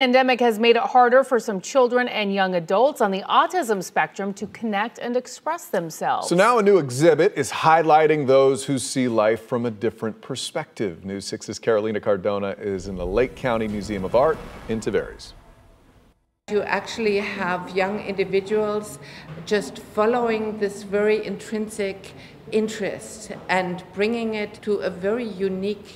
Pandemic has made it harder for some children and young adults on the autism spectrum to connect and express themselves. So now a new exhibit is highlighting those who see life from a different perspective. News 6's Carolina Cardona is in the Lake County Museum of Art in Tavares. You actually have young individuals just following this very intrinsic interest and bringing it to a very unique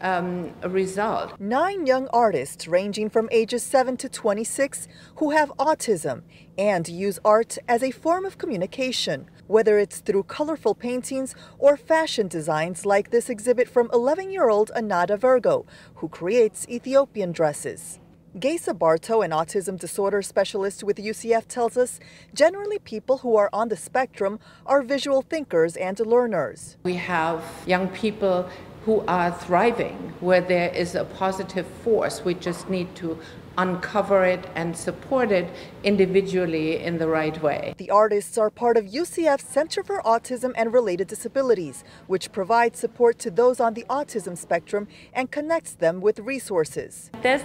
um, result. Nine young artists ranging from ages 7 to 26 who have autism and use art as a form of communication, whether it's through colorful paintings or fashion designs like this exhibit from 11 year old Anada Virgo, who creates Ethiopian dresses. Geisa Barto, an autism disorder specialist with UCF, tells us generally people who are on the spectrum are visual thinkers and learners. We have young people who are thriving, where there is a positive force. We just need to uncover it and support it individually in the right way. The artists are part of UCF's Center for Autism and Related Disabilities, which provides support to those on the autism spectrum and connects them with resources. This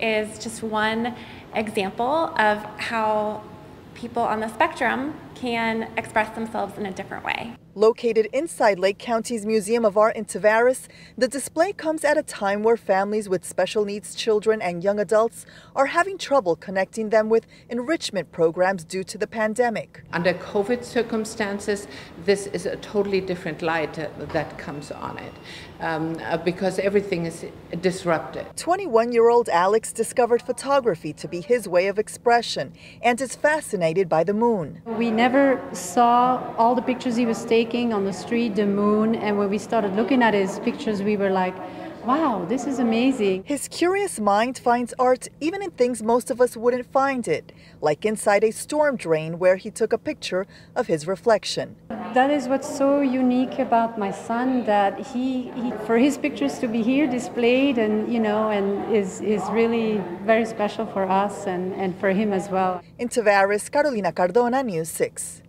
is just one example of how people on the spectrum can express themselves in a different way. Located inside Lake County's Museum of Art in Tavares, the display comes at a time where families with special needs children and young adults are having trouble connecting them with enrichment programs due to the pandemic. Under COVID circumstances, this is a totally different light that comes on it um, uh, because everything is disrupted. 21 year old Alex discovered photography to be his way of expression and is fascinated by the moon. We never saw all the pictures he was taking on the street, the moon, and when we started looking at his pictures, we were like, wow, this is amazing. His curious mind finds art even in things most of us wouldn't find it, like inside a storm drain where he took a picture of his reflection. That is what's so unique about my son that he, he for his pictures to be here displayed and you know and is is really very special for us and, and for him as well. In Tavares, Carolina Cardona, News 6.